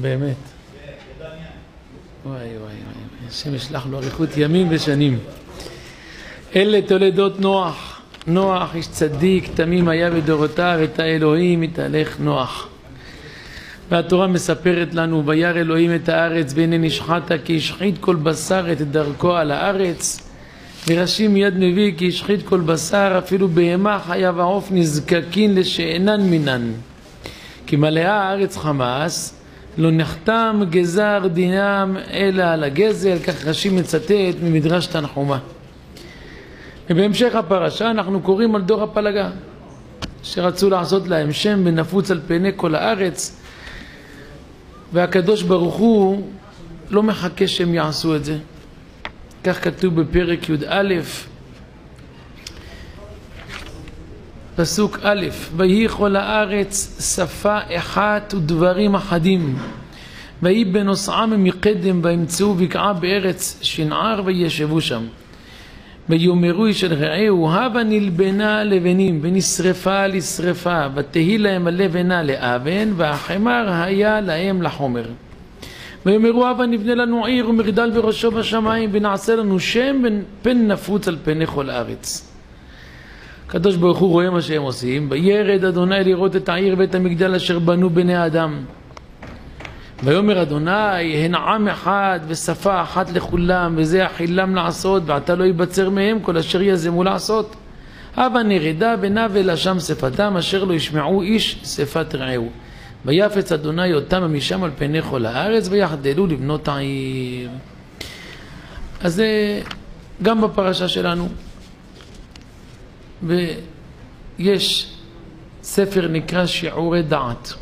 באמת. וואי וואי וואי, השם ישלח לו אריכות ימים ושנים. אלה תולדות נוח. נוח, איש צדיק, תמים היה בדורותיו, את האלוהים התהלך נוח. והתורה מספרת לנו, וירא אלוהים את הארץ והנה נשחטה כי השחית כל בשר את דרכו על הארץ. ורש"י מיד מביא כי השחית כל בשר אפילו בהמה חיה ועוף נזקקין לשאינן מינן. כי מלאה הארץ חמאס לא נחתם גזר דינם אלא על הגזל, כך רש"י מצטט ממדרש תנחומה. ובהמשך הפרשה אנחנו קוראים על דור הפלגה שרצו לעשות להם שם ונפוץ על פני כל הארץ והקדוש ברוך הוא לא מחכה שהם יעשו את זה כך כתוב בפרק י"א פסוק א' ויהי כל הארץ שפה אחת ודברים אחדים ויהי בנוסעם מקדם וימצאו בקעה בארץ שנער וישבו שם. ויאמרו איש אל רעהו הבה נלבנה לבנים ונשרפה לשרפה ותהי להם הלבנה לאבן והחמר היה להם לחומר. ויאמרו הבה נבנה לנו עיר ומגדל בראשו בשמיים ונעשה לנו שם פן נפוץ על פני כל הארץ הקדוש ברוך הוא רואה מה שהם עושים וירד אדוני לראות את העיר ואת המגדל אשר בנו בני האדם ויאמר אדוני הן עם אחד ושפה אחת לכולם וזה החילם לעשות ועתה לא ייבצר מהם כל אשר יזמו לעשות. הבה נרדה ונבל שם שפתם אשר לא ישמעו איש שפת רעהו. ויפץ אדוני אותם משם על פני כל הארץ ויחדלו לבנות העיר. אז זה גם בפרשה שלנו ויש ספר נקרא שיעורי דעת.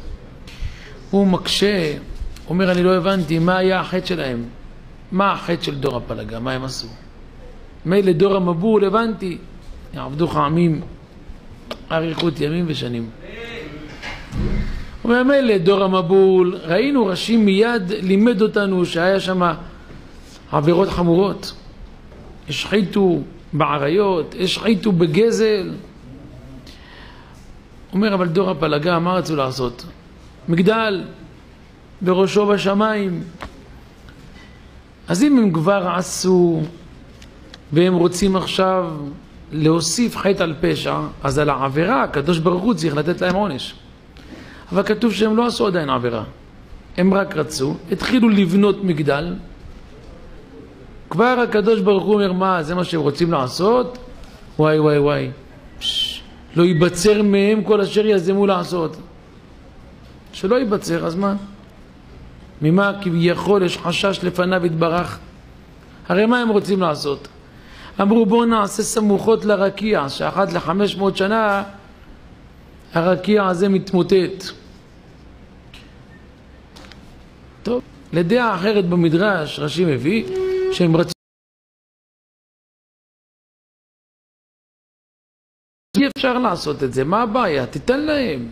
הוא מקשה אומר אני לא הבנתי מה היה החטא שלהם? מה החטא של דור הפלגה? מה הם עשו? מילא דור המבול הבנתי יעבדוך עמים אריכות ימים ושנים. אומר מילא דור המבול ראינו ראשי מיד לימד אותנו שהיה שם עבירות חמורות. השחיתו בעריות השחיתו בגזל אומר אבל דור הפלגה מה רצו לעשות מגדל בראשו בשמיים. אז אם הם כבר עשו והם רוצים עכשיו להוסיף חטא על פשע, אז על העבירה הקדוש ברוך הוא צריך לתת להם עונש. אבל כתוב שהם לא עשו עדיין עבירה. הם רק רצו, התחילו לבנות מגדל. כבר הקדוש ברוך הוא אומר, מה, זה מה שהם רוצים לעשות? וואי וואי וואי. פש, לא ייבצר מהם כל אשר יזמו לעשות. שלא ייבצר, אז מה? ממה כביכול יש חשש לפניו יתברך? הרי מה הם רוצים לעשות? אמרו בואו נעשה סמוכות לרקיע, שאחת לחמש מאות שנה הרקיע הזה מתמוטט. טוב, לדעה אחרת במדרש, רש"י מביא, שהם רצו... אי אפשר לעשות את זה, מה הבעיה? תיתן להם.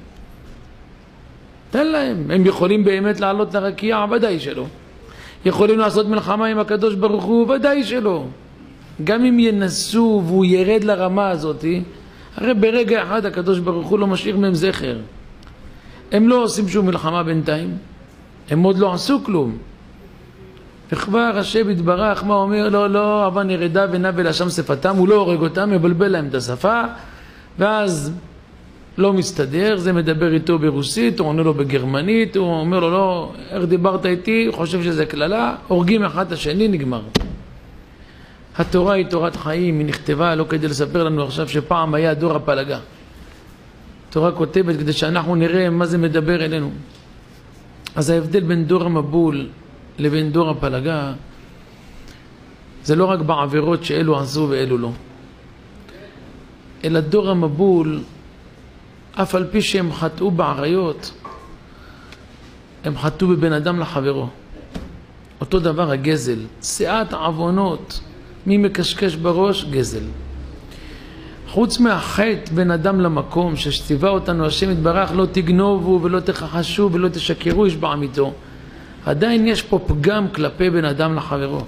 תן להם. הם יכולים באמת לעלות לרקיע? ודאי שלא. יכולים לעשות מלחמה עם הקדוש ברוך הוא? ודאי שלא. גם אם ינסו והוא ירד לרמה הזאת, הרי ברגע אחד הקדוש ברוך הוא לא משאיר מהם זכר. הם לא עושים שום מלחמה בינתיים, הם עוד לא עשו כלום. וכבר השם יתברך, מה אומר? לא, לא, אבל נרדה ונבל אשם שפתם, הוא לא הורג אותם, מבלבל להם את השפה, ואז לא מסתדר, זה מדבר איתו ברוסית, הוא עונה לו בגרמנית, הוא אומר לו, לא, איך דיברת איתי, חושב שזה קללה, הורגים אחד את השני, נגמר. התורה היא תורת חיים, היא נכתבה לא כדי לספר לנו עכשיו שפעם היה דור הפלגה. התורה כותבת כדי שאנחנו נראה מה זה מדבר אלינו. אז ההבדל בין דור המבול לבין דור הפלגה זה לא רק בעבירות שאלו עשו ואלו לא. אלא דור המבול אף על פי שהם חטאו בעריות, הם חטאו בבן אדם לחברו. אותו דבר הגזל, שאת עוונות, מי מקשקש בראש? גזל. חוץ מהחטא בין אדם למקום שציווה אותנו השם יתברך לא תגנובו ולא תכחשו ולא תשקרו איש בעמיתו עדיין יש פה פגם כלפי בן אדם לחברו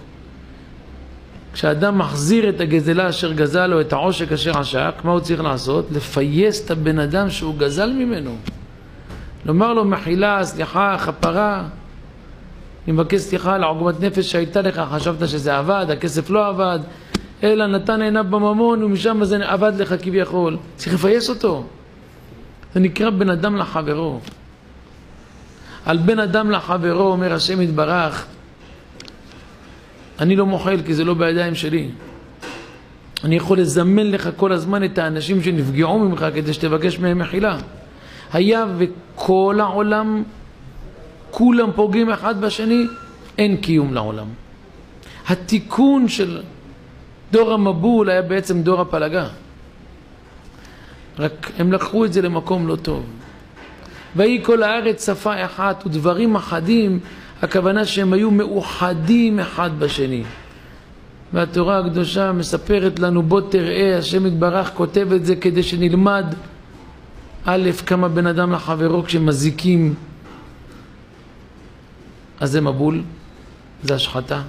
כשאדם מחזיר את הגזלה אשר גזל לו, את העושק אשר עשק, מה הוא צריך לעשות? לפייס את הבן אדם שהוא גזל ממנו. לומר לו מחילה, סליחה, כפרה, אני מבקש סליחה על עוגמת נפש שהייתה לך, חשבת שזה עבד, הכסף לא עבד, אלא נתן עיניו בממון ומשם זה עבד לך כביכול. צריך לפייס אותו. זה נקרא בן אדם לחברו. על בן אדם לחברו אומר השם יתברך, אני לא מוחל כי זה לא בידיים שלי. אני יכול לזמן לך כל הזמן את האנשים שנפגעו ממך כדי שתבקש מהם מחילה. היה וכל העולם, כולם פוגעים אחד בשני, אין קיום לעולם. התיקון של דור המבול היה בעצם דור הפלגה. רק הם לקחו את זה למקום לא טוב. ויהי כל הארץ שפה אחת ודברים אחדים, הכוונה שהם היו מאוחדים אחד בשני. והתורה הקדושה מספרת לנו בוא תראה, השם יתברך כותב את זה כדי שנלמד א', כמה בן אדם לחברו כשמזיקים אז זה מבול, זה השחתה.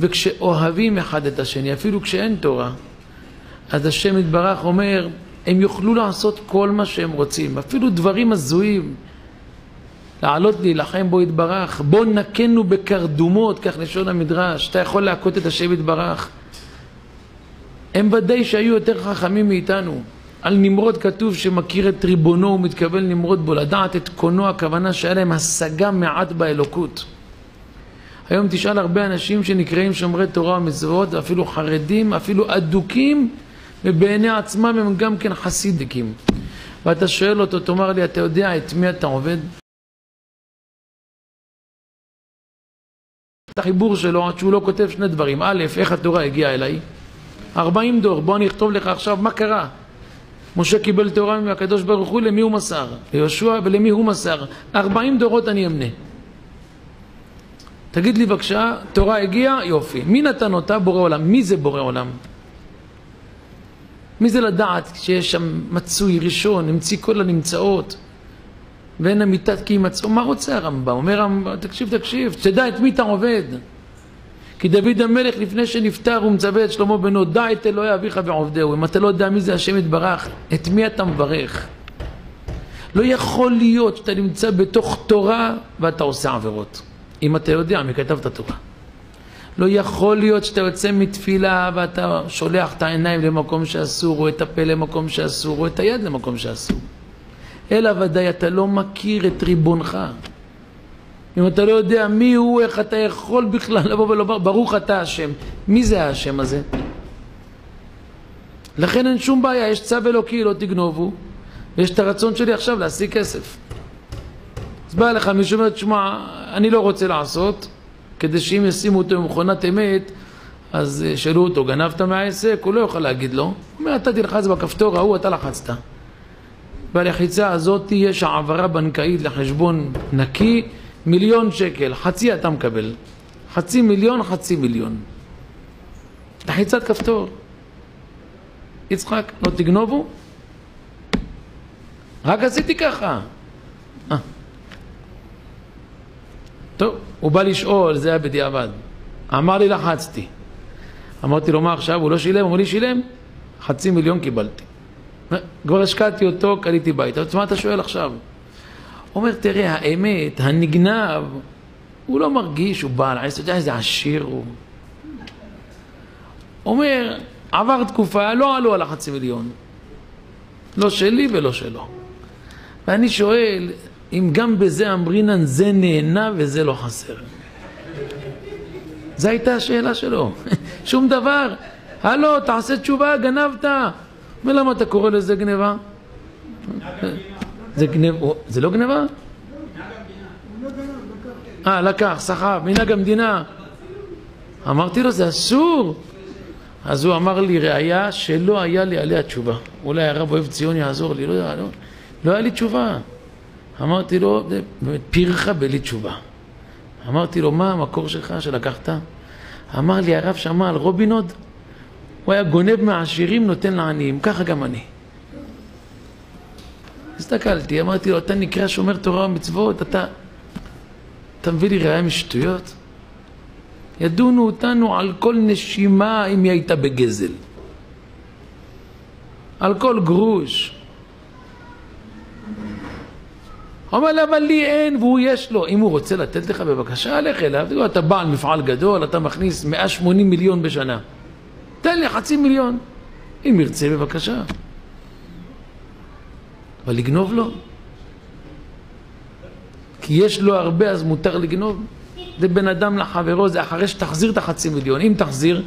וכשאוהבים אחד את השני, אפילו כשאין תורה, אז השם יתברך אומר, הם יוכלו לעשות כל מה שהם רוצים, אפילו דברים הזויים. לעלות להילחם בו יתברך, בוא נכנו בקרדומות, כך לשון המדרש, אתה יכול להכות את השם יתברך. הם ודאי שהיו יותר חכמים מאיתנו. על נמרוד כתוב שמכיר את ריבונו, הוא מתכוון נמרוד בו, לדעת את קונו, הכוונה שהיה להם השגה מעט באלוקות. היום תשאל הרבה אנשים שנקראים שומרי תורה ומצוות, אפילו חרדים, אפילו אדוקים, ובעיני עצמם הם גם כן חסידיקים. ואתה שואל אותו, תאמר לי, אתה יודע את מי אתה עובד? את החיבור שלו עד שהוא לא כותב שני דברים. א', איך התורה הגיעה אליי? 40 דור, בוא אני אכתוב לך עכשיו מה קרה. משה קיבל תורה מהקדוש ברוך הוא, למי הוא מסר? ליהושע ולמי הוא מסר? 40 דורות אני אמנה. תגיד לי בבקשה, תורה הגיעה? יופי. מי נתן אותה? בורא עולם. מי זה בורא עולם? מי זה לדעת שיש שם מצוי ראשון, המציא כל הנמצאות ואין אמיתת כי ימצאו? מה רוצה הרמב"ם? אומר הרמב"ם, תקשיב, תקשיב, תדע את מי אתה עובד. כי דוד המלך לפני שנפטר הוא מצווה את שלמה בנו, דע את אלוהי אביך ועובדהו. אם אתה לא יודע מי זה השם יתברך, את מי אתה מברך? לא יכול להיות שאתה נמצא בתוך תורה ואתה עושה עבירות. אם אתה יודע מי כתב את התורה. לא יכול להיות שאתה יוצא מתפילה ואתה שולח את העיניים למקום שאסור, או את הפה למקום שאסור, או את היד למקום שאסור. אלא ודאי אתה לא מכיר את ריבונך. אם אתה לא יודע מי הוא, איך אתה יכול בכלל לבוא ולומר, ברוך אתה השם. מי זה השם הזה? לכן אין שום בעיה, יש צו אלוקי, לא תגנובו, ויש את הרצון שלי עכשיו להשיג כסף. אז בא לך מישהו אומר, תשמע, אני לא רוצה לעשות, כדי שאם ישימו אותו במכונת אמת, אז שאלו אותו, גנבת מהעסק? הוא לא יוכל להגיד לו. הוא אומר, אתה תלחץ בכפתור ההוא, אתה לחצת. בלחיצה הזאת יש העברה בנקאית לחשבון נקי, מיליון שקל, חצי אתה מקבל. חצי מיליון, חצי מיליון. לחיצת כפתור. יצחק, לא תגנובו? רק עשיתי ככה. אה. טוב, הוא בא לשאול, זה היה בדיעבד. אמר לי, לחצתי. אמרתי לו, מה עכשיו? הוא לא שילם? הוא לי, שילם? חצי מיליון קיבלתי. כבר השקעתי אותו, קניתי בית. אז מה אתה שואל עכשיו? הוא אומר, תראה, האמת, הנגנב, הוא לא מרגיש, הוא בעל עשר, אתה יודע איזה עשיר הוא. אומר, עבר תקופה, לא עלו על החצי מיליון. לא שלי ולא שלו. ואני שואל, אם גם בזה אמרינן זה נהנה וזה לא חסר. זו הייתה השאלה שלו. שום דבר. הלו, תעשה תשובה, גנבת. ולמה אתה קורא לזה גניבה? זה גנב... זה לא גניבה? אה, לקח, סחב, מנהג המדינה. אמרתי לו, זה אסור. אז הוא אמר לי, ראיה שלא היה לי עליה תשובה. אולי הרב אוהב ציון יעזור לי, לא, לא, לא היה לי תשובה. אמרתי לו, פירך בלי תשובה. אמרתי לו, מה המקור שלך שלקחת? אמר לי, הרב שמע על רובינוד, הוא היה גונב מהעשירים, נותן לעניים, ככה גם אני. הסתכלתי, אמרתי לו, אתה נקרא שומר תורה ומצוות, אתה, אתה מביא לי ראייה משטויות? ידונו אותנו על כל נשימה אם היא הייתה בגזל. על כל גרוש. אומר לה, אבל לי אין והוא יש לו. אם הוא רוצה לתת לך, בבקשה, לך אליו. תראו, אתה בעל מפעל גדול, אתה מכניס 180 מיליון בשנה. תן לי חצי מיליון. אם ירצה, בבקשה. אבל לגנוב לו? כי יש לו הרבה, אז מותר לגנוב. זה בין אדם לחברו, זה אחרי שתחזיר את החצי מיליון. אם תחזיר,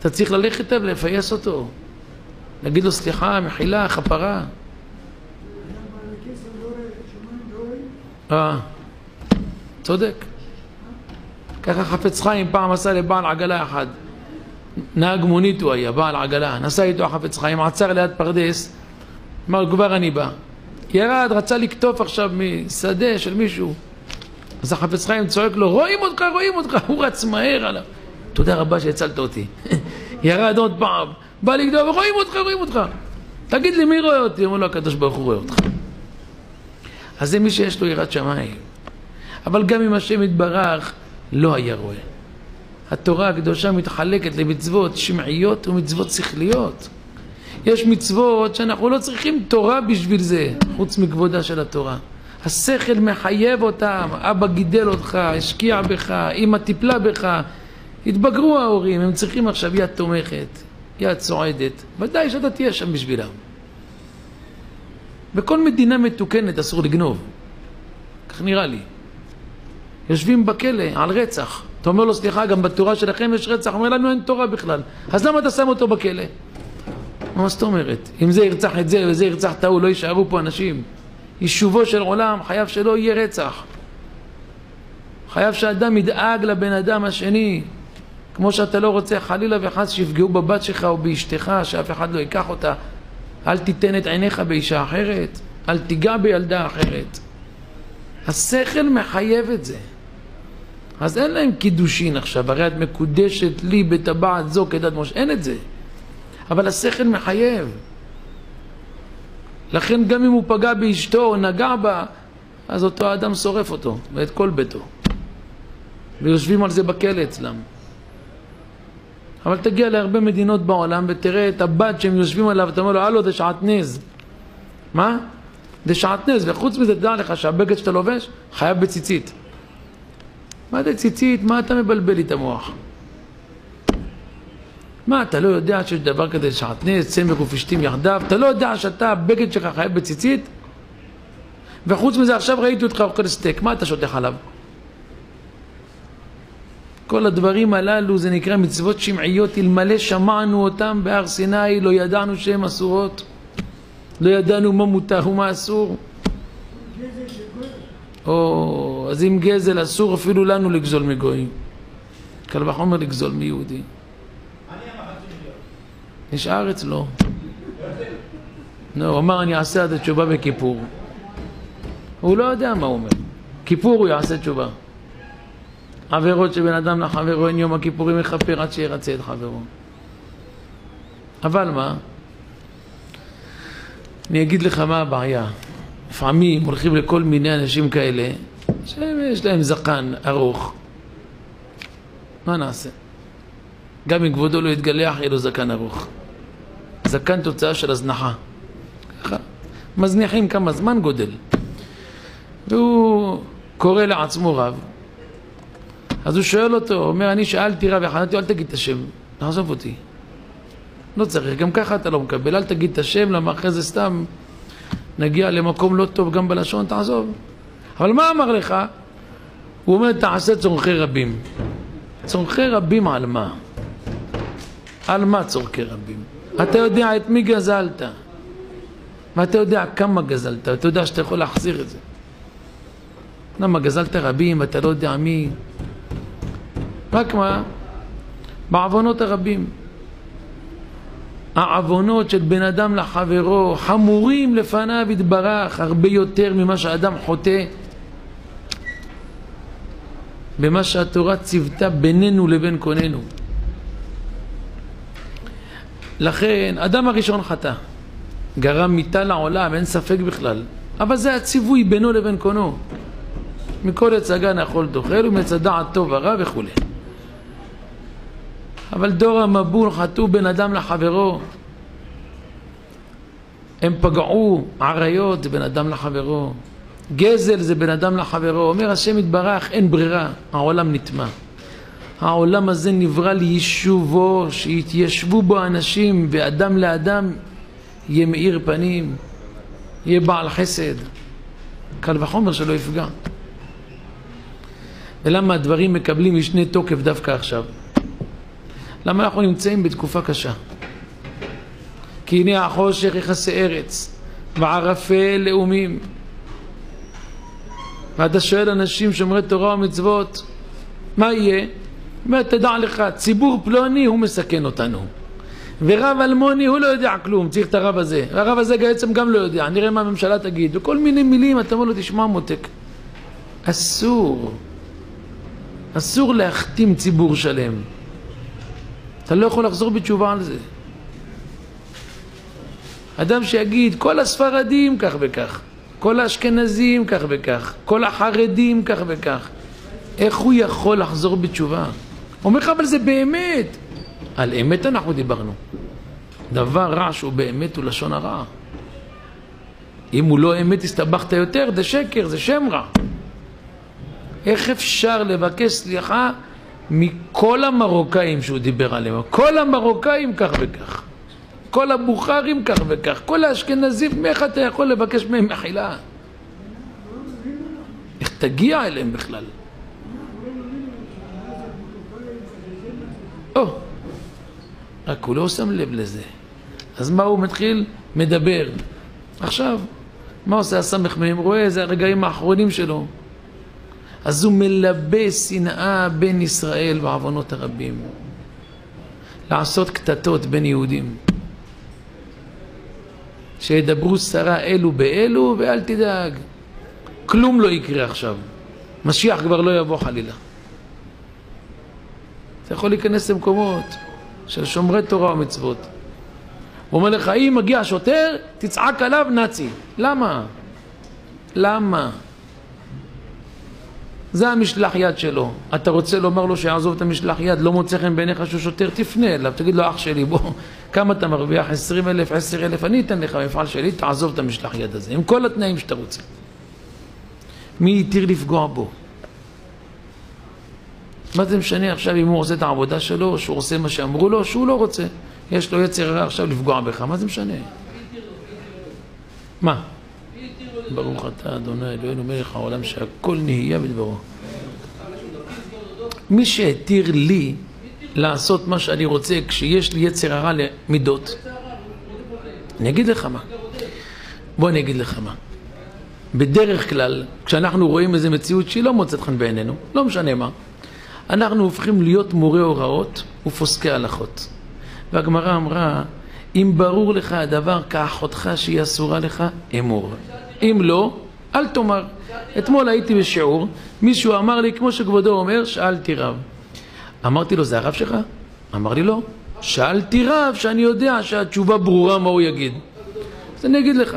אתה צריך ללכת אליו ולפייס אותו. להגיד לו סליחה, מחילה, כפרה. אה, צודק. ככה חפץ חיים פעם עשה לבעל עגלה אחד. נהג מונית הוא היה, בעל עגלה. נסע איתו החפץ חיים, עצר ליד פרדס, אמר כבר אני בא. ירד, רצה לקטוף עכשיו משדה של מישהו. אז החפץ חיים צועק לו, רואים אותך, רואים אותך. הוא רץ מהר עליו. תודה רבה שהצלת אותי. ירד עוד פעם, בא לגדול, רואים אותך, רואים אותך. תגיד לי, מי רואה אותי? אומר לו, הקדוש ברוך הוא רואה אותך. אז זה מי שיש לו יראת שמיים. אבל גם אם השם יתברך לא היה רואה. התורה הקדושה מתחלקת למצוות שמעיות ומצוות שכליות. יש מצוות שאנחנו לא צריכים תורה בשביל זה, חוץ מכבודה של התורה. השכל מחייב אותם, אבא גידל אותך, השקיע בך, אמא טיפלה בך, התבגרו ההורים, הם צריכים עכשיו יד תומכת, יד סועדת, ודאי שאתה תהיה שם בשבילם. בכל מדינה מתוקנת אסור לגנוב, כך נראה לי. יושבים בכלא על רצח. אתה אומר לו, סליחה, גם בתורה שלכם יש רצח. אומר לנו, אין תורה בכלל. אז למה אתה שם אותו בכלא? מה זאת אומרת? אם זה ירצח את זה וזה ירצח את ההוא, לא יישארו פה אנשים. יישובו של עולם חייב שלא יהיה רצח. חייב שאדם ידאג לבן אדם השני. כמו שאתה לא רוצה חלילה וחס שיפגעו בבת שלך או באשתך, שאף אחד לא ייקח אותה. אל תיתן את עיניך באישה אחרת, אל תיגע בילדה אחרת. השכל מחייב את זה. אז אין להם קידושין עכשיו, הרי את מקודשת לי בטבעת זו כדת משה, אין את זה. אבל השכל מחייב. לכן גם אם הוא פגע באשתו או נגע בה, אז אותו האדם שורף אותו ואת כל ביתו. ויושבים על זה בכלא אצלם. אבל תגיע להרבה מדינות בעולם ותראה את הבת שהם יושבים עליו, אתה אומר לו, הלו, זה שעטנז. מה? זה שעטנז, וחוץ מזה, תדע לך שהבגד שאתה לובש חייב בציצית. מה זה ציצית? מה אתה מבלבל לי את המוח? מה, אתה לא יודע שיש דבר כזה שעטנז, צמר ופשתים יחדיו? אתה לא יודע שאתה, הבגד שלך חייב בציצית? וחוץ מזה, עכשיו ראיתי אותך אוכל סטייק, מה אתה שותך עליו? כל הדברים הללו זה נקרא מצוות שמעיות, אלמלא שמענו אותם בהר סיני, לא ידענו שהן אסורות. לא ידענו מה מותר ומה אסור. או, אז אם גזל אסור אפילו לנו לגזול מגויים. קל וחומר לגזול מיהודי. נשאר אצלו. לא, הוא אמר אני אעשה את התשובה בכיפור. הוא לא יודע מה הוא אומר. כיפור הוא יעשה תשובה. עבירות שבן אדם לחברו אין יום הכיפורים יכפר עד שירצה את חברו. אבל מה? אני אגיד לך מה הבעיה. לפעמים הולכים לכל מיני אנשים כאלה שיש להם זקן ארוך. מה נעשה? גם אם כבודו לא יתגלח, יהיה לו זקן ארוך. זקן תוצאה של הזנחה. ככה. מזניחים כמה זמן גודל. והוא קורא לעצמו רב. אז הוא שואל אותו, הוא אומר, אני שאלתי רב אחד, אל תגיד את השם, תעזוב אותי. לא צריך, גם ככה אתה לא מקבל, אל תגיד את השם, למה אחרי זה סתם נגיע למקום לא טוב גם בלשון, תעזוב. אבל מה אמר לך? הוא אומר, תעשה צורכי רבים. צורכי רבים על מה? על מה צורכי רבים? אתה יודע את מי גזלת, ואתה יודע כמה גזלת, ואתה יודע שאתה יכול להחזיר את זה. למה גזלת רבים ואתה לא יודע מי? רק מה? בעוונות הרבים. העוונות של בן אדם לחברו חמורים לפניו יתברך הרבה יותר ממה שאדם חוטא במה שהתורה ציוותה בינינו לבין קוננו. לכן, אדם הראשון חטא, גרם מיתה לעולם, אין ספק בכלל, אבל זה הציווי בינו לבין קונו. מכל אכול תאכל ומעץ הדעת טוב ורע וכולי. אבל דור המבול חטאו בין אדם לחברו. הם פגעו עריות בין אדם לחברו. גזל זה בן אדם לחברו. אומר השם יתברך, אין ברירה, העולם נטמע. העולם הזה נברא ליישובו, שיתיישבו בו אנשים, ואדם לאדם יהיה מאיר פנים, יהיה בעל חסד. קל וחומר שלא יפגע. ולמה הדברים מקבלים משנה תוקף דווקא עכשיו? למה אנחנו נמצאים בתקופה קשה? כי הנה החושך יכסה ארץ, וערפל לאומים. ואתה שואל אנשים שומרי תורה ומצוות, מה יהיה? אומר, תדע לך, ציבור פלוני הוא מסכן אותנו. ורב אלמוני הוא לא יודע כלום, צריך את הרב הזה. והרב הזה בעצם גם לא יודע, נראה מה הממשלה תגיד. וכל מיני מילים, אתה אומר לו, תשמע מותק. אסור. אסור להחתים ציבור שלם. אתה לא יכול לחזור בתשובה על זה. אדם שיגיד, כל הספרדים כך וכך, כל האשכנזים כך וכך, כל החרדים כך וכך, איך הוא יכול לחזור בתשובה? אומר לך, אבל זה באמת. על אמת אנחנו דיברנו. דבר רע שהוא באמת הוא לשון הרע. אם הוא לא אמת הסתבכת יותר, זה שקר, זה שם רע. איך אפשר לבקש סליחה מכל המרוקאים שהוא דיבר עליהם? כל המרוקאים כך וכך. כל הבוכרים כך וכך. כל האשכנזים, איך אתה יכול לבקש מהם מחילה? איך תגיע אליהם בכלל? או, רק הוא לא שם לב לזה. אז מה הוא מתחיל? מדבר. עכשיו, מה עושה הסמ"ך מהם? רואה, זה הרגעים האחרונים שלו. אז הוא מלבה שנאה בין ישראל בעוונות הרבים. לעשות קטטות בין יהודים. שידברו שרה אלו באלו, ואל תדאג, כלום לא יקרה עכשיו. משיח כבר לא יבוא חלילה. אתה יכול להיכנס למקומות של שומרי תורה ומצוות. הוא אומר לך, אם מגיע שוטר, תצעק עליו נאצי. למה? למה? זה המשלח יד שלו. אתה רוצה לומר לו שיעזוב את המשלח יד, לא מוצא חן בעיניך שהוא שוטר, תפנה אליו, תגיד לו, אח שלי, בוא, כמה אתה מרוויח? עשרים אלף, עשר אלף, אני אתן לך מפעל שלי, תעזוב את המשלח יד הזה, עם כל התנאים שאתה רוצה. מי התיר לפגוע בו? מה זה משנה עכשיו אם הוא עושה את העבודה שלו, שהוא עושה מה שאמרו לו, שהוא לא רוצה. יש לו יצר עכשיו לפגוע בך, מה זה משנה? מה? ברוך אתה אדוני אלוהינו מלך העולם שהכל נהיה בדברו. מי שהתיר לי לעשות מה שאני רוצה כשיש לי יצר הרע למידות, אני אגיד לך מה. בוא אני אגיד לך מה. בדרך כלל, כשאנחנו רואים איזו מציאות שהיא לא מוצאת חן בעינינו, לא משנה מה, אנחנו הופכים להיות מורי הוראות ופוסקי הלכות. והגמרא אמרה, אם ברור לך הדבר כאחותך שהיא אסורה לך, אמור. אם לא, אל תאמר. אתמול הייתי בשיעור, מישהו אמר לי, כמו שכבודו אומר, שאלתי רב. אמרתי לו, זה הרב שלך? אמר לי, לא. שאלתי רב שאני יודע שהתשובה ברורה מה הוא יגיד. אז אני אגיד לך.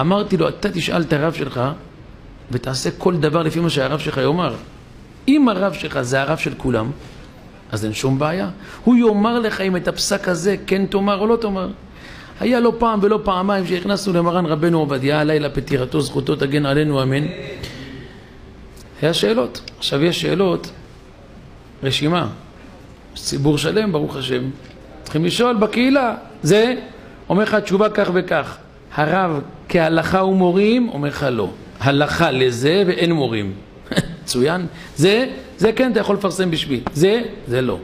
אמרתי לו, אתה תשאל את הרב שלך ותעשה כל דבר לפי מה שהרב שלך יאמר. אם הרב שלך זה הרב של כולם, אז אין שום בעיה. הוא יאמר לך אם את הפסק הזה כן תאמר או לא תאמר. היה לא פעם ולא פעמיים שהכנסנו למרן רבנו עובדיה, הלילה פטירתו, זכותו תגן עלינו, אמן. היה שאלות. עכשיו יש שאלות, רשימה. ציבור שלם, ברוך השם. צריכים לשאול בקהילה. זה, אומר לך תשובה כך וכך. הרב כהלכה ומורים, אומר לך לא. הלכה לזה ואין מורים. מצוין. זה, זה כן אתה יכול לפרסם בשביל. זה, זה לא.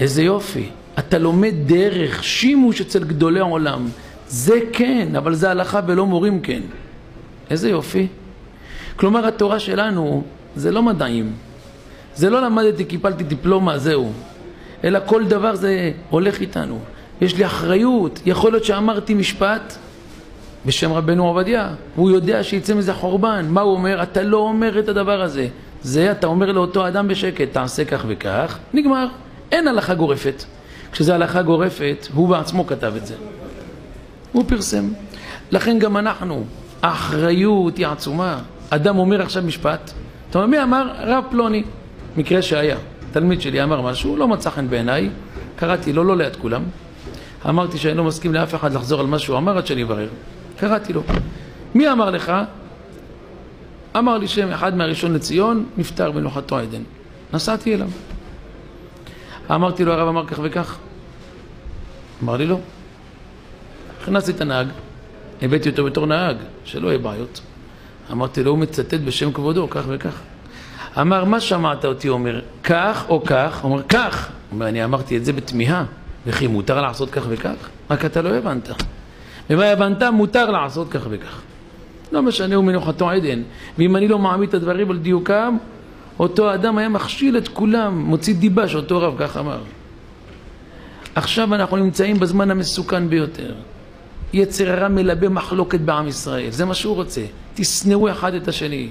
איזה יופי. אתה לומד דרך שימוש אצל גדולי העולם. זה כן, אבל זה הלכה ולא מורים כן. איזה יופי. כלומר, התורה שלנו זה לא מדעים. זה לא למדתי, קיפלתי דיפלומה, זהו. אלא כל דבר זה הולך איתנו. יש לי אחריות. יכול להיות שאמרתי משפט בשם רבנו עובדיה. הוא יודע שיצא מזה חורבן. מה הוא אומר? אתה לא אומר את הדבר הזה. זה אתה אומר לאותו אדם בשקט, תעשה כך וכך, נגמר. אין הלכה גורפת. כשזה הלכה גורפת, הוא בעצמו כתב את זה. הוא פרסם. לכן גם אנחנו, האחריות היא עצומה. אדם אומר עכשיו משפט, אתה אומר, מי אמר? רב פלוני. מקרה שהיה. תלמיד שלי אמר משהו, לא מצא חן בעיניי, קראתי לו, לא ליד כולם. אמרתי שאני לא מסכים לאף אחד לחזור על מה שהוא אמר עד שאני אברר. קראתי לו. מי אמר לך? אמר לי שם אחד מהראשון לציון, נפטר בנוחתו עדן. נסעתי אליו. אמרתי לו, הרב אמר כך וכך. אמר לי לא. הכנסתי את הנהג, הבאתי אותו בתור נהג, שלא יהיה בעיות. אמרתי לו, הוא מצטט בשם כבודו, כך וכך. אמר, מה שמעת אותי אומר? כך או כך? אומר, כך. אומר, אני אמרתי את זה בתמיהה, וכי מותר לעשות כך וכך? רק אתה לא הבנת. ומה הבנת? מותר לעשות כך וכך. לא משנה, הוא מנוחתו עדן. ואם אני לא מעמיד את הדברים על דיוקם, אותו אדם היה מכשיל את כולם, מוציא דיבה שאותו רב כך אמר. עכשיו אנחנו נמצאים בזמן המסוכן ביותר. יצר הרע מלבה מחלוקת בעם ישראל, זה מה שהוא רוצה. תשנאו אחד את השני.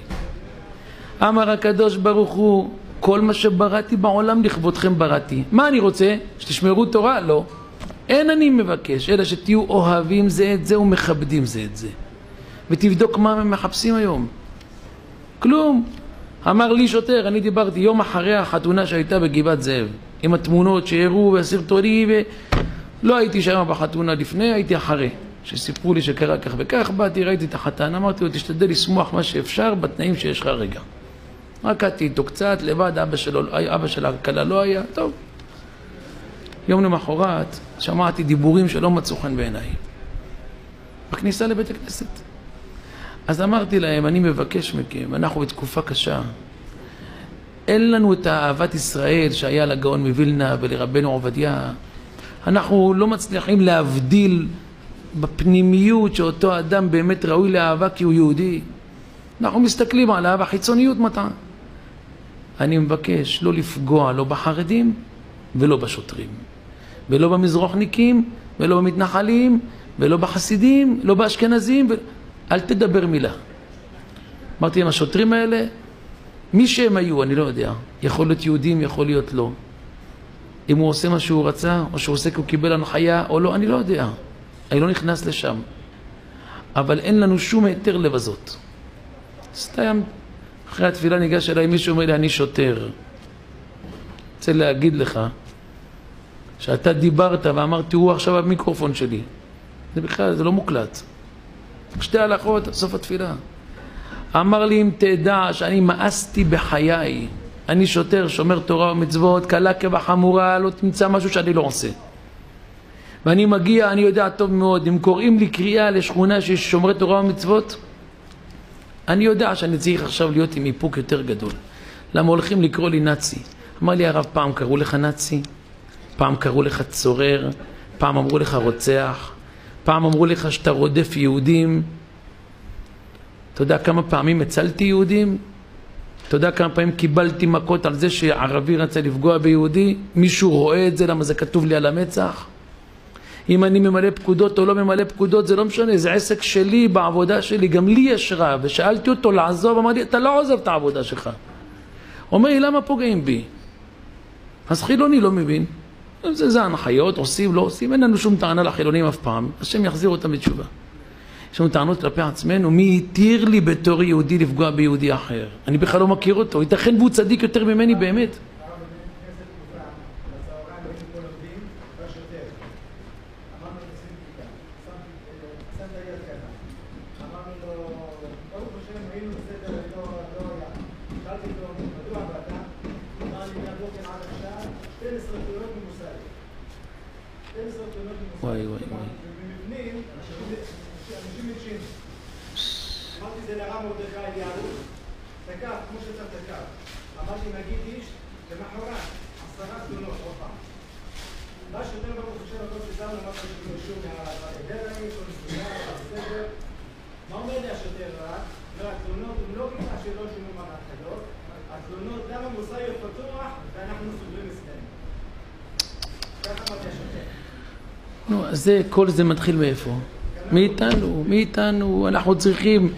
אמר הקדוש ברוך הוא, כל מה שבראתי בעולם לכבודכם בראתי. מה אני רוצה? שתשמרו תורה? לא. אין אני מבקש, אלא שתהיו אוהבים זה את זה ומכבדים זה את זה. ותבדוק מה הם מחפשים היום. כלום. אמר לי שוטר, אני דיברתי יום אחרי החתונה שהייתה בגבעת זאב, עם התמונות שהראו והסרטונים, ולא הייתי שם בחתונה לפני, הייתי אחרי. שסיפרו לי שקרה כך וכך, באתי, ראיתי את החתן, אמרתי לו, תשתדל לשמוח מה שאפשר בתנאים שיש לך רגע. רקדתי איתו קצת, לבד, אבא של הכלה לא היה, טוב. יום למחרת שמעתי דיבורים שלא מצאו חן בעיניי. בכניסה לבית הכנסת. אז אמרתי להם, אני מבקש מכם, אנחנו בתקופה קשה. אין לנו את אהבת ישראל שהיה לגאון מווילנה ולרבנו עובדיה. אנחנו לא מצליחים להבדיל בפנימיות שאותו אדם באמת ראוי לאהבה כי הוא יהודי. אנחנו מסתכלים עליו, החיצוניות מטעה. אני מבקש לא לפגוע לא בחרדים ולא בשוטרים, ולא במזרוחניקים, ולא במתנחלים, ולא בחסידים, לא באשכנזים, ו... אל תדבר מילה. אמרתי להם, השוטרים האלה, מי שהם היו, אני לא יודע, יכול להיות יהודים, יכול להיות לא. אם הוא עושה מה שהוא רצה, או שהוא עושה כי הוא קיבל הנחיה, או לא, אני לא יודע. אני לא נכנס לשם. אבל אין לנו שום היתר לבזות. סתם, אחרי התפילה ניגש אליי מישהו אומר לי, אני שוטר. רוצה להגיד לך שאתה דיברת ואמרתי, הוא עכשיו המיקרופון שלי. זה בכלל, זה לא מוקלט. שתי הלכות, סוף התפילה. אמר לי, אם תדע שאני מאסתי בחיי, אני שוטר, שומר תורה ומצוות, קלה כבחמורה, לא תמצא משהו שאני לא עושה. ואני מגיע, אני יודע טוב מאוד, אם קוראים לי קריאה לשכונה שיש שומרי תורה ומצוות, אני יודע שאני צריך עכשיו להיות עם איפוק יותר גדול. למה הולכים לקרוא לי נאצי? אמר לי הרב, פעם קראו לך נאצי, פעם קראו לך צורר, פעם אמרו לך רוצח, פעם אמרו לך שאתה רודף יהודים. אתה יודע כמה פעמים הצלתי יהודים? אתה יודע כמה פעמים קיבלתי מכות על זה שערבי רצה לפגוע ביהודי? מישהו רואה את זה למה זה כתוב לי על המצח? אם אני ממלא פקודות או לא ממלא פקודות, זה לא משנה, זה עסק שלי בעבודה שלי, גם לי יש רב, ושאלתי אותו לעזוב, אמר לי, אתה לא עוזב את העבודה שלך. אומר לי, למה פוגעים בי? אז חילוני לא מבין. זה, זה הנחיות, עושים, לא עושים, אין לנו שום טענה לחילונים אף פעם, השם יחזיר אותם בתשובה. יש לנו טענות כלפי עצמנו, מי התיר לי בתור יהודי לפגוע ביהודי אחר? אני בכלל לא מכיר אותו, ייתכן והוא צדיק יותר ממני באמת. וואי וואי וואי. אמרתי זה לרב מרדכי אליהו, תקף, כמו שצריך תקף. אמרתי נגיד איש, למחרת, עשרה תלונות, עוד פעם. מה שיותר ברוך השם הכל ששמנו, אמרתי שקיבלו אישור מהדרעי, כל מסודר, בסדר. מה אומר לי השוטר רק? אומר התלונות, הוא לא בגלל שלא שינו מההנחיות, התלונות, גם המוסר יהיה פתוח, ואנחנו סוגרים הסכם. ככה אמרתי השוטר. נו, אז זה, כל זה מתחיל מאיפה? מאיתנו, מאיתנו. אנחנו צריכים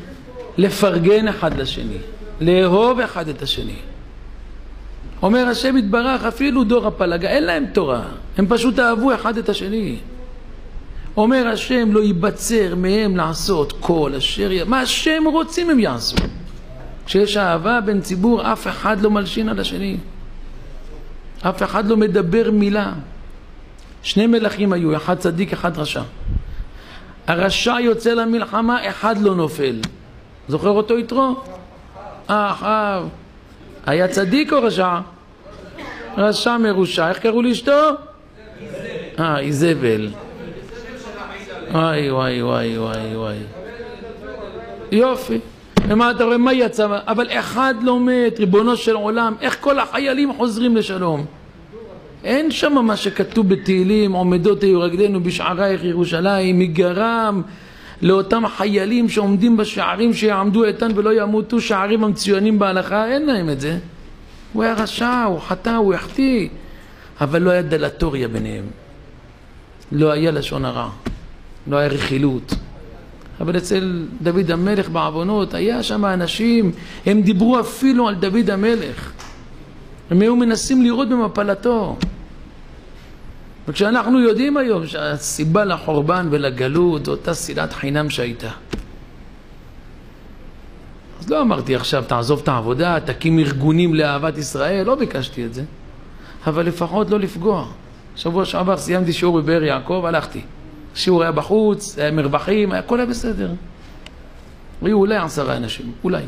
לפרגן אחד לשני, לאהוב אחד את השני. אומר השם יתברך, אפילו דור הפלגה, אין להם תורה, הם פשוט אהבו אחד את השני. אומר השם, לא ייבצר מהם לעשות כל אשר... י... מה השם רוצים הם יעשו. כשיש אהבה בין ציבור, אף אחד לא מלשין על השני. אף אחד לא מדבר מילה. שני מלכים היו, אחד צדיק, אחד רשע. הרשע יוצא למלחמה, אחד לא נופל. זוכר אותו יתרו? אחאב. היה צדיק או רשע? רשע מרושע. איך קראו לאשתו? אה, איזבל. וואי, וואי, וואי, וואי, וואי. יופי. ומה אתה רואה? מה יצא? אבל אחד לא מת, ריבונו של עולם. איך כל החיילים חוזרים לשלום? אין שם מה שכתוב בתהילים, עומדות היו רגלינו בשערייך ירושלים, מגרם לאותם חיילים שעומדים בשערים שיעמדו איתן ולא ימותו, שערים המצוינים בהלכה, אין להם את זה. הוא היה רשע, הוא חטא, הוא החטיא, אבל לא היה דלטוריה ביניהם. לא היה לשון הרע, לא היה רכילות. אבל אצל דוד המלך בעוונות היה שם אנשים, הם דיברו אפילו על דוד המלך. הם היו מנסים לראות במפלתו. וכשאנחנו יודעים היום שהסיבה לחורבן ולגלות זו אותה שנאת חינם שהייתה. אז לא אמרתי עכשיו תעזוב את העבודה, תקים ארגונים לאהבת ישראל, לא ביקשתי את זה. אבל לפחות לא לפגוע. שבוע שעבר סיימתי שיעור בבאר יעקב, הלכתי. השיעור היה בחוץ, היה מרווחים, הכל היה בסדר. היו אולי עשרה אנשים, אולי.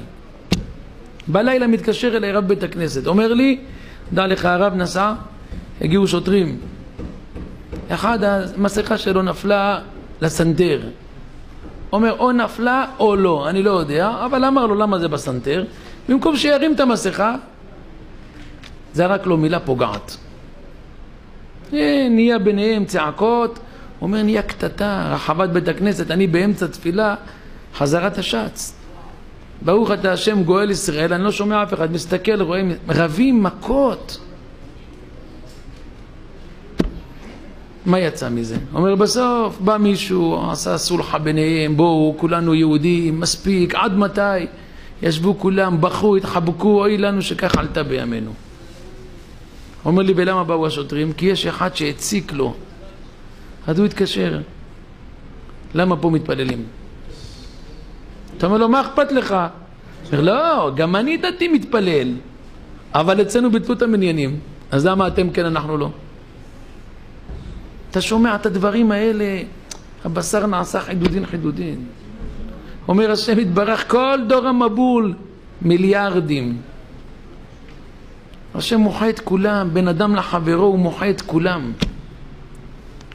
בלילה מתקשר אליי רב בית הכנסת, אומר לי, דע לך הרב נסע, הגיעו שוטרים. אחד המסכה שלו נפלה לסנטר. אומר או נפלה או לא, אני לא יודע, אבל אמר לו למה זה בסנטר? במקום שירים את המסכה, זרק לו מילה פוגעת. אה, נהיה ביניהם צעקות, אומר נהיה קטטה, רחבת בית הכנסת, אני באמצע תפילה, חזרת השץ. ברוך אתה השם גואל ישראל, אני לא שומע אף אחד, מסתכל, רואה, רבים מכות. מה יצא מזה? אומר בסוף בא מישהו, עשה סולחה ביניהם, בואו כולנו יהודים, מספיק, עד מתי? ישבו כולם, בכו, התחבקו, אוי לנו שכך עלתה בימינו. אומר לי, ולמה באו השוטרים? כי יש אחד שהציק לו. אז הוא התקשר. למה פה מתפללים? אתה אומר לו, מה אכפת לך? אומר, לא, גם אני דתי מתפלל, אבל אצלנו ביטלו את המניינים, אז למה אתם כן, אנחנו לא? אתה שומע את הדברים האלה, הבשר נעשה חידודין חידודין. אומר השם יתברך, כל דור המבול, מיליארדים. השם מוחה את כולם, בן אדם לחברו הוא מוחה את כולם.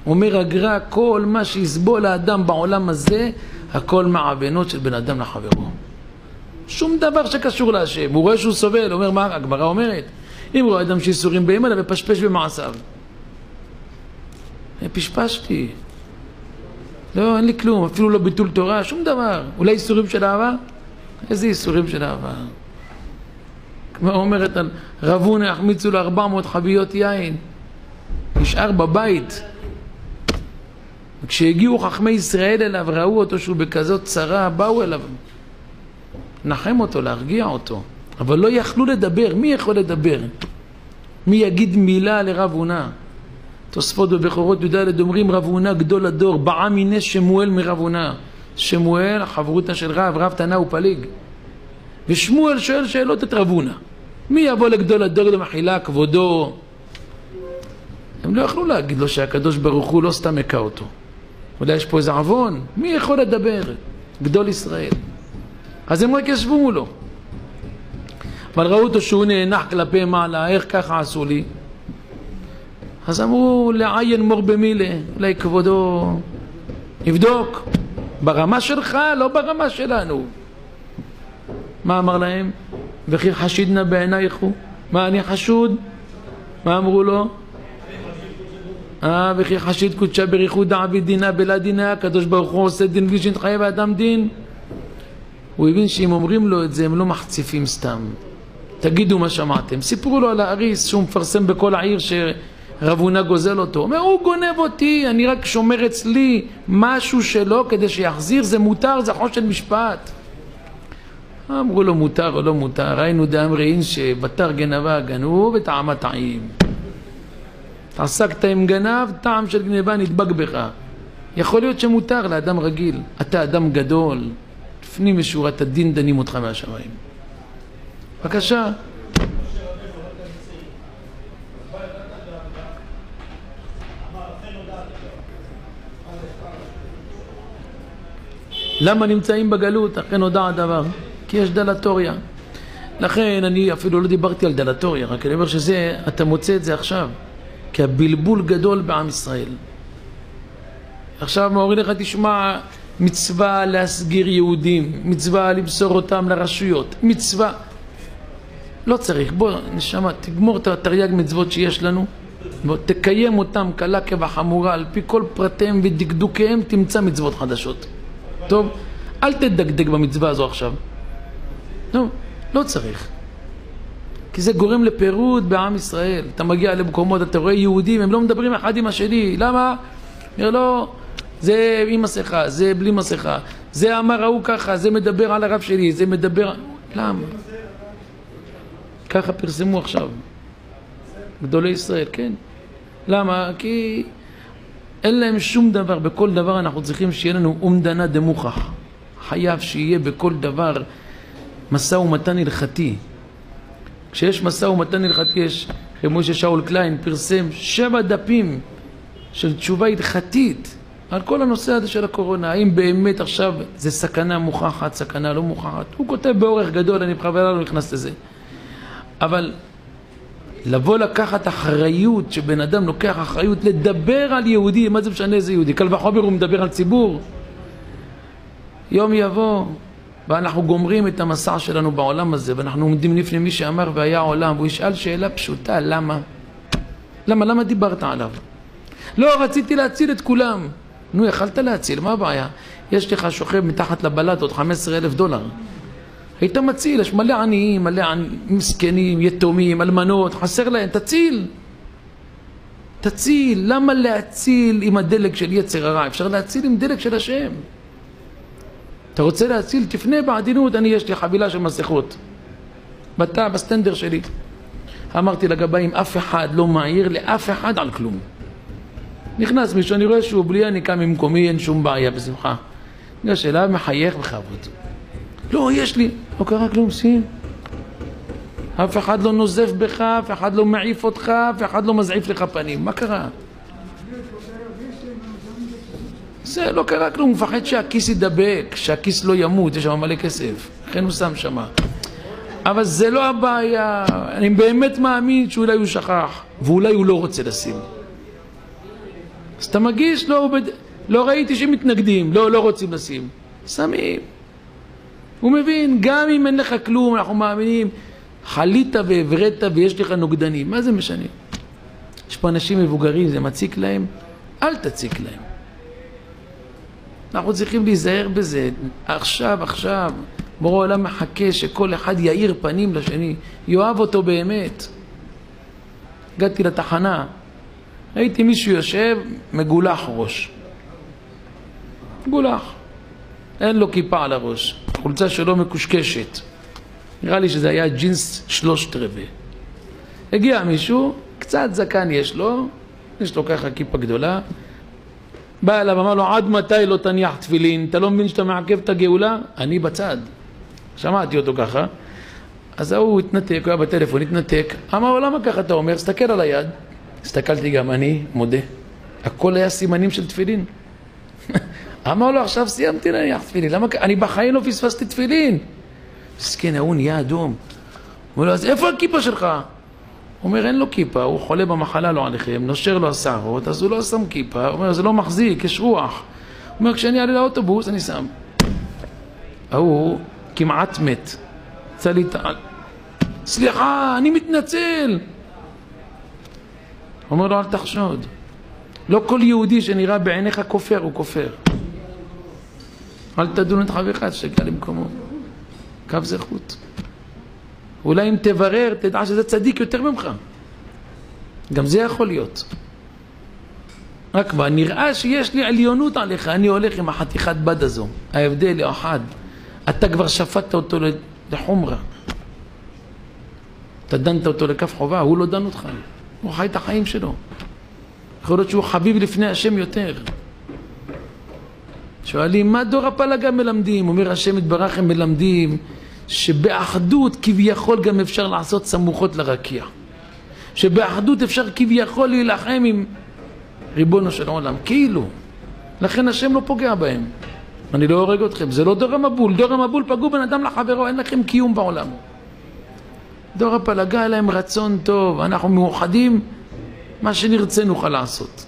אומר הגר"א, כל מה שיסבול האדם בעולם הזה, הכל מעוונות של בן אדם לחברו. שום דבר שקשור להשם. הוא רואה שהוא סובל, אומר מה, הגמרא אומרת, אם רואה אדם שיסורים באים עליו ופשפש במעשיו. פשפשתי. לא, אין לי כלום, אפילו לא ביטול תורה, שום דבר. אולי איסורים של אהבה? איזה איסורים של אהבה? כמו אומרת על רבונה החמיצו לו ארבע מאות חביות יין. נשאר בבית. וכשהגיעו חכמי ישראל אליו, ראו אותו שהוא בכזאת צרה, באו אליו. נחם אותו, להרגיע אותו. אבל לא יכלו לדבר. מי יכול לדבר? מי יגיד מילה לרב הונא? תוספות בבכורות י"ד אומרים רב הונא גדול הדור, בעם הנה שמואל מרב הונא. שמואל, החברותא של רב, רב תנא ופליג. ושמואל שואל שאלות את רב הונא. מי יבוא לגדול הדור למחילה כבודו? הם לא יכלו להגיד לו שהקדוש ברוך הוא לא סתם מכה אותו. אולי יש פה איזה עוון? מי יכול לדבר? גדול ישראל. אז הם רק ישבו מולו. אבל ראו אותו שהוא נאנח כלפי מעלה, איך ככה עשו לי? אז אמרו לעיין מור במילה, אולי כבודו יבדוק, ברמה שלך, לא ברמה שלנו. מה אמר להם? וכי חשידנה בעינייך הוא? מה אני חשוד? מה אמרו לו? אה, וכי חשיד קודשה בריחוד דעביד דינה בלה דינה, הקדוש ברוך הוא עושה דין בלי שנתחייב האדם דין. הוא הבין שאם אומרים לו את זה הם לא מחציפים סתם. תגידו מה שמעתם. סיפרו לו על האריס שהוא מפרסם בכל העיר שרב הונא גוזל אותו. הוא אומר, הוא גונב אותי, אני רק שומר אצלי משהו שלו כדי שיחזיר, זה מותר, זה חושן משפט. אמרו לו מותר או לא מותר, ראינו דאמרין שבתר גנבה גנוב וטעמה טעים. עסקת עם גנב, טעם של גניבה נדבק בך. יכול להיות שמותר לאדם רגיל. אתה אדם גדול, לפנים משורת הדין דנים אותך מהשמיים. בבקשה. למה נמצאים בגלות אחרי נודע הדבר? כי יש דלטוריה. לכן אני אפילו לא דיברתי על דלטוריה, רק אני אומר שזה, אתה מוצא את זה עכשיו, כי הבלבול גדול בעם ישראל. עכשיו אומרים לך, תשמע, מצווה להסגיר יהודים, מצווה למסור אותם לרשויות, מצווה... לא צריך, בוא, נשמה, תגמור את התרי"ג מצוות שיש לנו, תקיים אותם קלה כבחמורה, על פי כל פרטיהם ודקדוקיהם תמצא מצוות חדשות. טוב? אל תדקדק במצווה הזו עכשיו. לא, לא צריך. כי זה גורם לפירוד בעם ישראל. אתה מגיע למקומות, אתה רואה יהודים, הם לא מדברים אחד עם השני. למה? אומר לו, זה עם מסכה, זה בלי מסכה, זה אמר ההוא ככה, זה מדבר על הרב שלי, זה מדבר... למה? ככה פרסמו עכשיו. גדולי ישראל, כן. למה? כי אין להם שום דבר, בכל דבר אנחנו צריכים שיהיה לנו אומדנה דמוכח. חייב שיהיה בכל דבר משא ומתן הלכתי. כשיש משא ומתן הלכתי, יש, כמו ששאול קליין פרסם שבע דפים של תשובה הלכתית על כל הנושא הזה של הקורונה, האם באמת עכשיו זה סכנה מוכחת, סכנה לא מוכחת. הוא כותב באורך גדול, אני בכוונה לא נכנס לזה. אבל לבוא לקחת אחריות, שבן אדם לוקח אחריות, לדבר על יהודי, מה זה משנה איזה יהודי? קל וחומר הוא מדבר על ציבור. יום יבוא, ואנחנו גומרים את המסע שלנו בעולם הזה, ואנחנו עומדים לפני מי שאמר והיה עולם, והוא ישאל שאלה פשוטה, למה? למה? למה דיברת עליו? לא, רציתי להציל את כולם. נו, יכלת להציל, מה הבעיה? יש לך שוכב מתחת לבלטות 15 אלף דולר. היית מציל, יש מלא עניים, מלא מסכנים, יתומים, אלמנות, חסר להם, תציל. תציל, למה להציל עם הדלק של יצר הרע? אפשר להציל עם דלק של השם. אתה רוצה להציל? תפנה בעדינות, אני יש לי חבילה של מסכות. בתא, בסטנדר שלי. אמרתי לגבאים, אף אחד לא מעיר לאף אחד על כלום. נכנס מישהו, אני רואה שהוא בלי, אני קם ממקומי, אין שום בעיה, בשמחה. ניגש אליו, מחייך בכבוד. לא, יש לי. לא קרה כלום, שים. אף אחד לא נוזף בך, אף אחד לא מעיף אותך, אף אחד לא מזעיף לך פנים. מה קרה? זה לא קרה כלום, הוא מפחד שהכיס ידבק, שהכיס לא ימות, יש שם מלא כסף. לכן הוא שם שם. אבל זה לא הבעיה, אני באמת מאמין שאולי הוא שכח, ואולי הוא לא רוצה לשים. אז אתה מגיש, לא. לא ראיתי שמתנגדים, לא, לא רוצים לשים. שמים. הוא מבין, גם אם אין לך כלום, אנחנו מאמינים, חלית והבראת ויש לך נוגדנים, מה זה משנה? יש פה אנשים מבוגרים, זה מציק להם, אל תציק להם. אנחנו צריכים להיזהר בזה, עכשיו, עכשיו. בורא העולם מחכה שכל אחד יאיר פנים לשני, יאהב אותו באמת. הגעתי לתחנה, ראיתי מישהו יושב, מגולח ראש. מגולח. אין לו כיפה על הראש, החולצה שלו מקושקשת. נראה לי שזה היה ג'ינס שלושת רבעי. הגיע מישהו, קצת זקן יש לו, יש לו ככה כיפה גדולה, בא אליו, אמר לו, עד מתי לא תניח תפילין? אתה לא מבין שאתה מעכב את הגאולה? אני בצד. שמעתי אותו ככה. אז ההוא התנתק, הוא היה בטלפון, התנתק. אמר למה ככה אתה אומר? הסתכל על היד. הסתכלתי גם אני, מודה. הכל היה סימנים של תפילין. אמר לו, עכשיו סיימתי להניח תפילין. למה? אני בחיים לא פספסתי תפילין. מסכן, ההוא נהיה אדום. אומר לו, אז איפה הכיפה שלך? הוא אומר, אין לו כיפה, הוא חולה במחלה לא עליכם, נושר לו השערות, אז הוא לא שם כיפה. הוא אומר, זה לא מחזיק, יש רוח. הוא אומר, כשאני אעלה לאוטובוס, אני שם. ההוא כמעט מת. יצא לי את ה... סליחה, אני מתנצל. אומר לו, אל תחשוד. לא כל יהודי שנראה בעיניך כופר, הוא כופר. אל תדון את חברך, תשגע למקומו. קו זה חוט. אולי אם תברר, תדע שזה צדיק יותר ממך. גם זה יכול להיות. רק מה, נראה שיש לי עליונות עליך, אני הולך עם החתיכת בד הזו. ההבדל הוא אחד. אתה כבר שפטת אותו לחומרה. אתה דנת אותו לכף חובה, הוא לא דן אותך. הוא חי את החיים שלו. יכול להיות שהוא חביב לפני השם יותר. שואלים, מה דור הפלגה מלמדים? אומר השם יתברך הם מלמדים שבאחדות כביכול גם אפשר לעשות סמוכות לרקיע. שבאחדות אפשר כביכול להילחם עם ריבונו של עולם, כאילו. לכן השם לא פוגע בהם. אני לא הורג אתכם, זה לא דור המבול. דור המבול פגעו בן אדם לחברו, אין לכם קיום בעולם. דור הפלגה היה להם רצון טוב, אנחנו מאוחדים, מה שנרצה נוכל לעשות.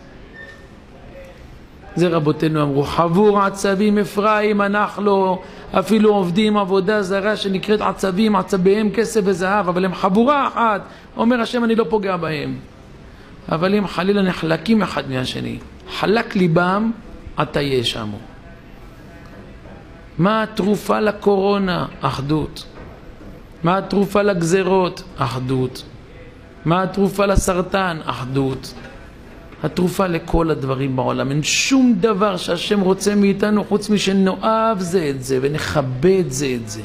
זה רבותינו אמרו, חבור עצבים אפרים, אנחנו אפילו עובדים עבודה זרה שנקראת עצבים, עצביהם כסף וזהב, אבל הם חבורה אחת, אומר השם אני לא פוגע בהם. אבל אם חלילה נחלקים אחד מהשני, חלק ליבם, עתה ישמו. מה התרופה לקורונה? אחדות. מה התרופה לגזרות? אחדות. מה התרופה לסרטן? אחדות. התרופה לכל הדברים בעולם. אין שום דבר שהשם רוצה מאיתנו חוץ משנאהב זה את זה ונכבד זה את זה.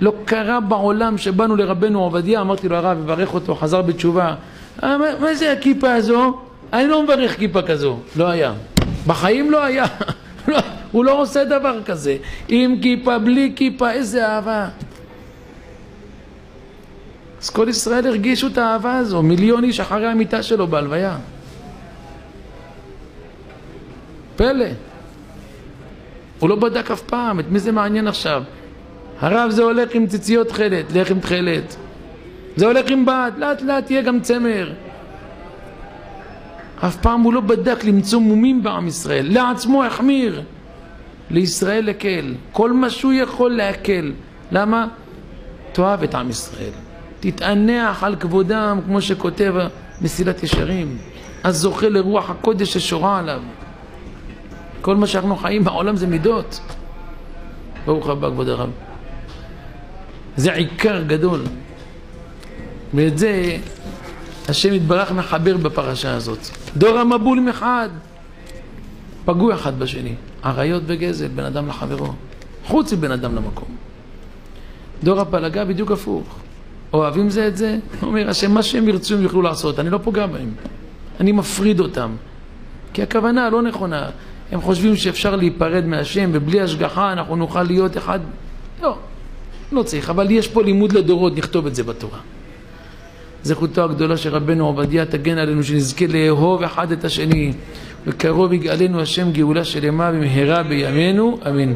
לא קרה בעולם שבאנו לרבנו עובדיה, אמרתי לו הרב, יברך אותו, חזר בתשובה. מה, מה זה הכיפה הזו? אני לא מברך כיפה כזו. לא היה. בחיים לא היה. הוא לא עושה דבר כזה. עם כיפה, בלי כיפה, איזה אהבה. אז כל ישראל הרגישו את האהבה הזו, מיליון איש אחרי המיטה שלו בהלוויה. פלא. הוא לא בדק אף פעם, את מי זה מעניין עכשיו? הרב זה הולך עם ציציות תכלת, לך עם תכלת. זה הולך עם בד, לאט לאט יהיה גם צמר. אף פעם הוא לא בדק למצוא מומים בעם ישראל, לעצמו החמיר. לישראל הקל, כל מה שהוא יכול להקל. למה? תאהב את עם ישראל. תתענח על כבודם, כמו שכותב מסילת ישרים. אז זוכה לרוח הקודש ששורה עליו. כל מה שאנחנו חיים בעולם זה מידות. ברוך הבא, כבוד הרב. זה עיקר גדול. ואת זה השם יתברך מחבר בפרשה הזאת. דור המבול מחד. פגעו אחד בשני. עריות וגזל, בן אדם לחברו. חוץ מבן אדם למקום. דור הפלגה בדיוק הפוך. אוהבים זה את זה? אומר השם, מה שהם ירצו הם יוכלו לעשות, אני לא פוגע בהם. אני מפריד אותם. כי הכוונה לא נכונה. הם חושבים שאפשר להיפרד מהשם ובלי השגחה אנחנו נוכל להיות אחד. לא, לא צריך, אבל יש פה לימוד לדורות, נכתוב את זה בתורה. זכותו הגדולה של רבנו עובדיה תגן עלינו, שנזכה לאהוב אחד את השני, וקרוב יגאלנו השם גאולה שלמה במהרה בימינו, אמן.